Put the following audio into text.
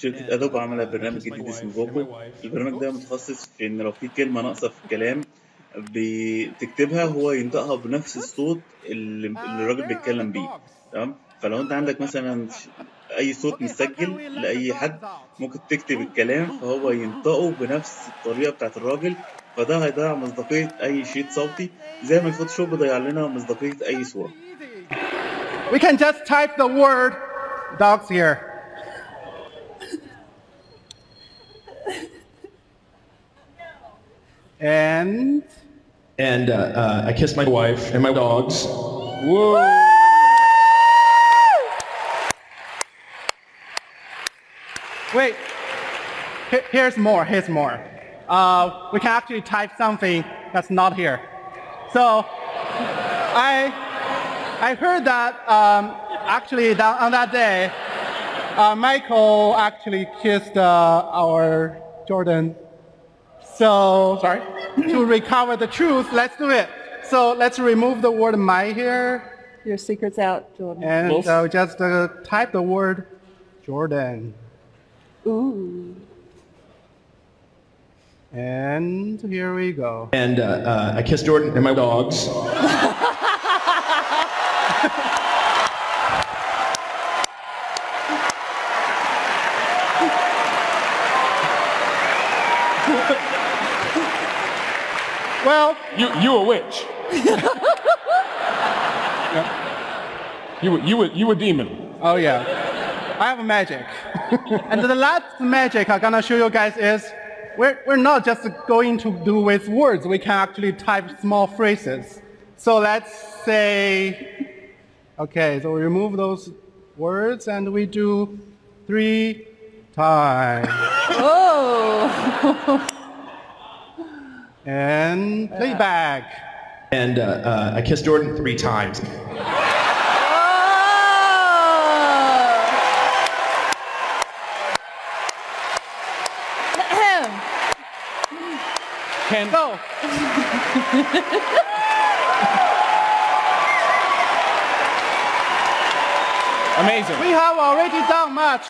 شركة أدوب عاملة برنامج جديد اسمه فوكو البرنامج ده متخصص في إن لو في كلمة ناقصة في الكلام بتكتبها هو ينطقها بنفس الصوت اللي اللي الراجل بيتكلم بيه. تمام؟ فلو أنت عندك مثلا أي صوت مسجل لأي حد ممكن تكتب الكلام فهو ينطقه بنفس الطريقة بتاعت الراجل فده هيضيع مصداقية أي شريط صوتي زي ما الفوتوشوب بيضيع لنا مصداقية أي صورة. We can just type the word dogs here. And And uh, uh, I kissed my wife and my dogs. Whoa! wait, Here- here's more, here's more. Uh, we can actually type something that's not here. So I, I heard that um, actually that on that day, uh, Michael actually kissed uh, our Jordan. So Sorry? to recover the truth, let's do it. So let's remove the word my here Your secret's out, Jordan. and Wolf? uh, just uh, type the word Jordan. Ooh. And here we go. And uh, uh, I kissed Jordan and my dogs. Well, You you a witch. You were- you were you a demon. oh yeah, I have a magic. and the last magic I'm gonna show you guys is we're, we're not just going to do with words. We can actually type small phrases. So let's say, okay, so we remove those words and we do three times. Oh. And playback. And uh, uh, I kissed Jordan three times. Oh. Can So, amazing. we have already done much.